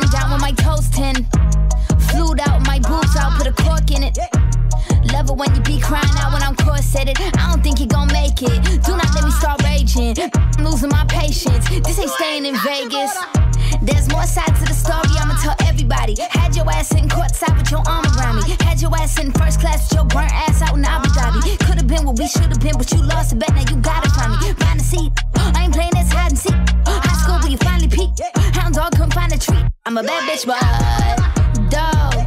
bun down with my toes tin. Flued out my boots out, put a cork in it. Love it when you be crying out when I'm corseted. I don't think you gon' make it. Do not let me start raging. I'm losing my patience. This ain't staying in Vegas. There's more sides to the story, I'ma tell everybody. Had your ass in courtside with your arm around me. Had your ass in first class with your burnt ass out in Abu Dhabi. Could've been what we should've been, but you lost the bet, now you gotta find me. I'm a bad bitch, but dog.